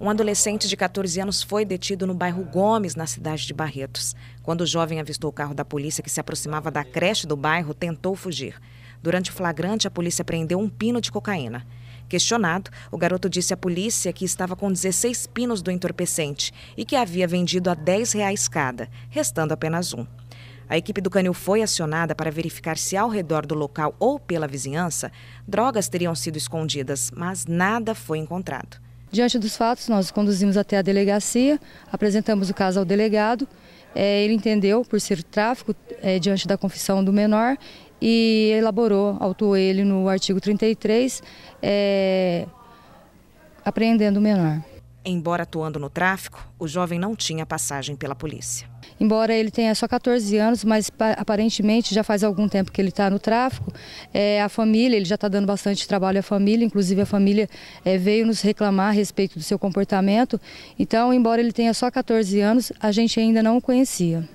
Um adolescente de 14 anos foi detido no bairro Gomes, na cidade de Barretos. Quando o jovem avistou o carro da polícia que se aproximava da creche do bairro, tentou fugir. Durante o flagrante, a polícia prendeu um pino de cocaína. Questionado, o garoto disse à polícia que estava com 16 pinos do entorpecente e que havia vendido a 10 reais cada, restando apenas um. A equipe do Canil foi acionada para verificar se ao redor do local ou pela vizinhança drogas teriam sido escondidas, mas nada foi encontrado. Diante dos fatos, nós conduzimos até a delegacia, apresentamos o caso ao delegado. É, ele entendeu por ser tráfico é, diante da confissão do menor e elaborou, autuou ele no artigo 33, é, apreendendo o menor. Embora atuando no tráfico, o jovem não tinha passagem pela polícia. Embora ele tenha só 14 anos, mas aparentemente já faz algum tempo que ele está no tráfico, é, a família, ele já está dando bastante trabalho à família, inclusive a família é, veio nos reclamar a respeito do seu comportamento. Então, embora ele tenha só 14 anos, a gente ainda não o conhecia.